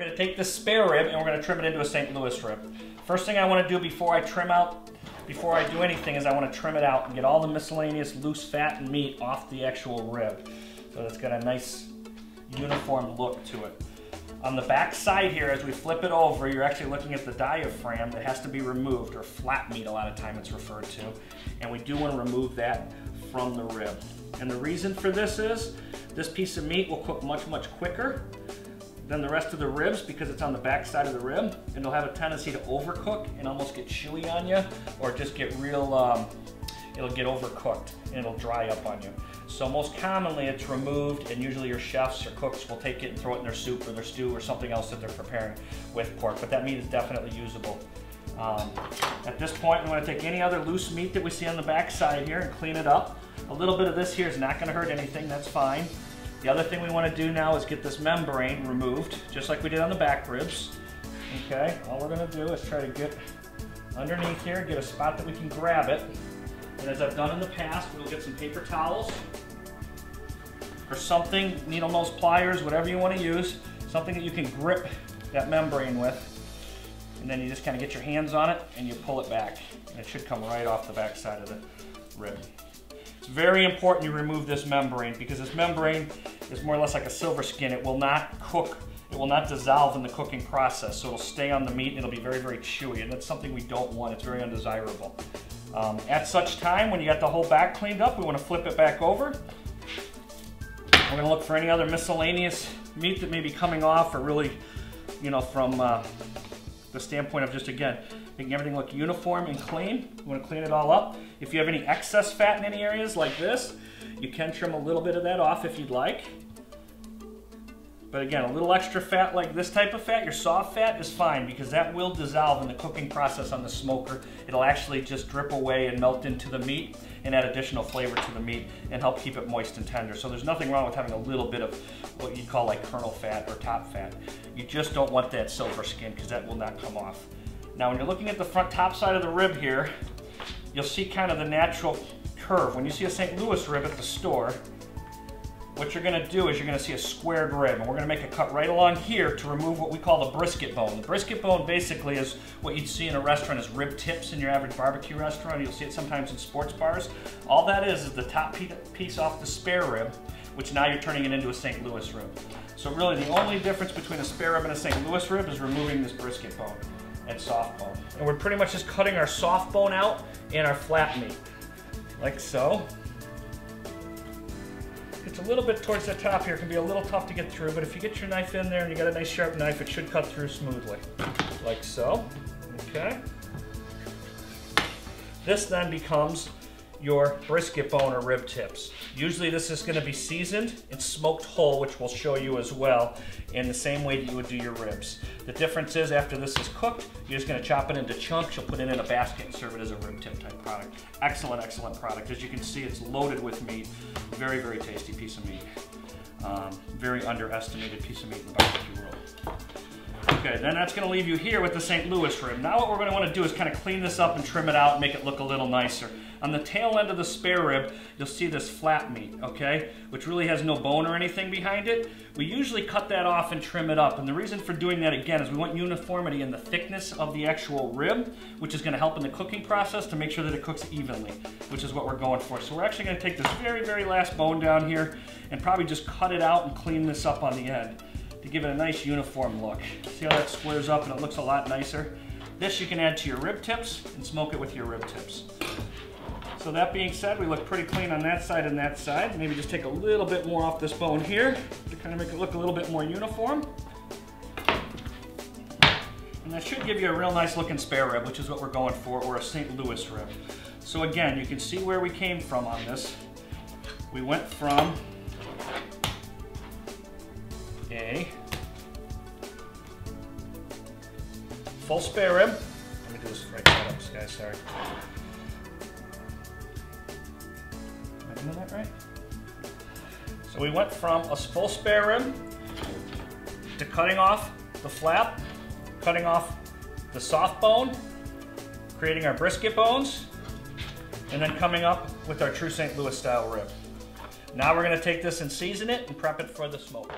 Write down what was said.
We're gonna take this spare rib and we're gonna trim it into a St. Louis rib. First thing I wanna do before I trim out, before I do anything is I wanna trim it out and get all the miscellaneous loose fat and meat off the actual rib. So it's got a nice uniform look to it. On the back side here, as we flip it over, you're actually looking at the diaphragm that has to be removed, or flat meat a lot of time it's referred to. And we do want to remove that from the rib. And the reason for this is, this piece of meat will cook much, much quicker than the rest of the ribs because it's on the back side of the rib. And it'll have a tendency to overcook and almost get chewy on you, or just get real, um, it'll get overcooked and it'll dry up on you. So most commonly it's removed and usually your chefs or cooks will take it and throw it in their soup or their stew or something else that they're preparing with pork, but that meat is definitely usable. Um, at this point, we want to take any other loose meat that we see on the back side here and clean it up. A little bit of this here is not going to hurt anything, that's fine. The other thing we want to do now is get this membrane removed, just like we did on the back ribs. Okay, all we're going to do is try to get underneath here, get a spot that we can grab it. And as I've done in the past, we'll get some paper towels or something, needle nose pliers, whatever you want to use, something that you can grip that membrane with. And then you just kind of get your hands on it and you pull it back. And it should come right off the back side of the rib. It's very important you remove this membrane because this membrane is more or less like a silver skin. It will not cook, it will not dissolve in the cooking process. So it'll stay on the meat and it'll be very, very chewy. And that's something we don't want. It's very undesirable. Um, at such time, when you got the whole back cleaned up, we want to flip it back over. We're going to look for any other miscellaneous meat that may be coming off or really, you know, from uh, the standpoint of just, again, making everything look uniform and clean. We want to clean it all up. If you have any excess fat in any areas like this, you can trim a little bit of that off if you'd like. But again, a little extra fat like this type of fat, your soft fat, is fine because that will dissolve in the cooking process on the smoker. It'll actually just drip away and melt into the meat and add additional flavor to the meat and help keep it moist and tender. So there's nothing wrong with having a little bit of what you'd call like kernel fat or top fat. You just don't want that silver skin because that will not come off. Now when you're looking at the front top side of the rib here, you'll see kind of the natural curve. When you see a St. Louis rib at the store, what you're gonna do is you're gonna see a squared rib and we're gonna make a cut right along here to remove what we call the brisket bone. The brisket bone basically is what you'd see in a restaurant as rib tips in your average barbecue restaurant. You'll see it sometimes in sports bars. All that is is the top piece off the spare rib, which now you're turning it into a St. Louis rib. So really the only difference between a spare rib and a St. Louis rib is removing this brisket bone and soft bone. And we're pretty much just cutting our soft bone out and our flat meat, like so. It's a little bit towards the top here. It can be a little tough to get through, but if you get your knife in there and you got a nice sharp knife, it should cut through smoothly, like so, okay? This then becomes your brisket bone or rib tips. Usually this is gonna be seasoned and smoked whole, which we'll show you as well, in the same way that you would do your ribs. The difference is after this is cooked, you're just gonna chop it into chunks, you'll put it in a basket and serve it as a rib tip type product. Excellent, excellent product. As you can see, it's loaded with meat. Very, very tasty piece of meat. Um, very underestimated piece of meat in the barbecue world. Okay, then that's gonna leave you here with the St. Louis rib. Now what we're gonna wanna do is kind of clean this up and trim it out and make it look a little nicer. On the tail end of the spare rib, you'll see this flat meat, okay? Which really has no bone or anything behind it. We usually cut that off and trim it up. And the reason for doing that again is we want uniformity in the thickness of the actual rib, which is gonna help in the cooking process to make sure that it cooks evenly, which is what we're going for. So we're actually gonna take this very, very last bone down here and probably just cut it out and clean this up on the end to give it a nice uniform look. See how that squares up and it looks a lot nicer? This you can add to your rib tips and smoke it with your rib tips. So that being said, we look pretty clean on that side and that side. Maybe just take a little bit more off this bone here to kind of make it look a little bit more uniform. And that should give you a real nice looking spare rib, which is what we're going for, or a St. Louis rib. So again, you can see where we came from on this. We went from a full spare rib. Let me do this right side up, guys, sorry. Am I doing that right? So we went from a full spare rib to cutting off the flap, cutting off the soft bone, creating our brisket bones, and then coming up with our true St. Louis style rib. Now we're gonna take this and season it and prep it for the smoke.